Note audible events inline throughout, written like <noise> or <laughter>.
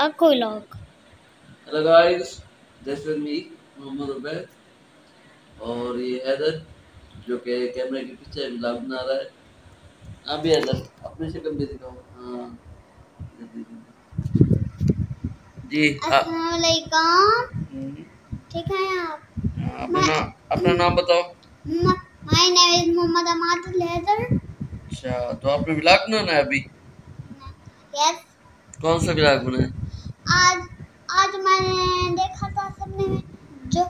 कोई लोग। Hello guys this is me Mohammad Ubaid और ये हैदर जो कि कैमरे के पीछे व्लॉग बना रहा है। आप भी हैदर अपनी शक्ल भी दिखाओ। हाँ जी अस्सलाम वालेकुम हम्म, ठीक है आप? अपना नाम अपना नाम बताओ। My name is Mohammad Amad leather अच्छा तो आपने व्लॉग बनाना है अभी? यस। कौन सा बनाना है आज आज मैंने देखा था सपने में जो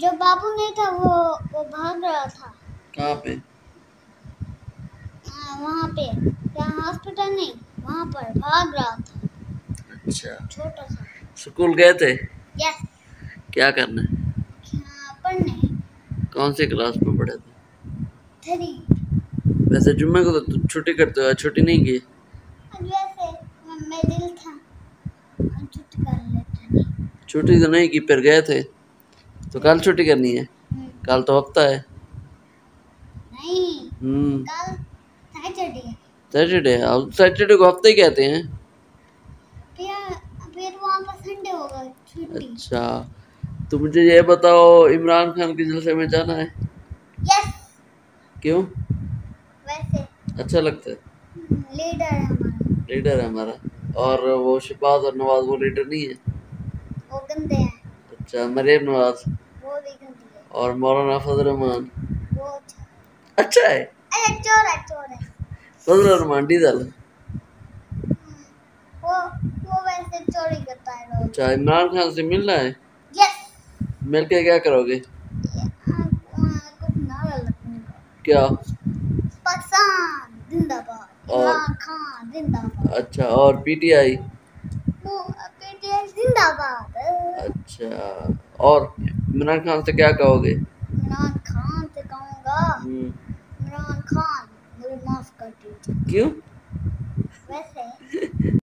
जो बाबू नहीं था वो वो भाग रहा था। कहाँ पे? आ, वहाँ पे। यहाँ हॉस्पिटल नहीं वहाँ पर भाग रहा था। अच्छा। छोटा सा। स्कूल गए थे? यस क्या करने? पढ़ने। कौन सी क्लास में पढ़े थे? थ्री। वैसे जुम्मे को तो छुट्टी करते हो छुट्टी नहीं की? वैसे मैं दिल था आज छुट्टी कर लेते नहीं छुट्टी तो नहीं की फिर गए थे। तो कल छुट्टी करनी है। हम्म, कल तो हफ़्ता है। नहीं हम्म। कल सैटरडे है। सैटरडे को हफ़्ते ही कहते हैं। फिर फिर वहाँ पर संडे होगा छुट्टी। अच्छा। तो मुझे ये बताओ इमरान खान के जलसे में जाना है? यस क्यों? वैसे। अच्छा लगता है। लीडर है हमारा। लीडर है हमारा। और वो शहबाज और नवाज़ वो लीडर नहीं है? वो गंदे हैं। अच्छा मरीम नवाज़। वो भी गंदी है। और मौलाना फजल रहमान। वो अच्छा अच्छा है? अरे चोर है चोर है। फजल रहमान डीजल वो वो वैसे चोरी करता है रोज अच्छा इमरान खान से मिलना है? यस मिल के क्या करोगे? लगेगा क्या? पाकिस्तान जिंदाबाद। इमरान खान जिंदाबाद। अच्छा और पीटीआई? अच्छा और इमरान खान से क्या कहोगे? इमरान खान से कहूँगा हम्म, इमरान खान मुझे माफ़ कर दीजिए। क्यों? वैसे <laughs>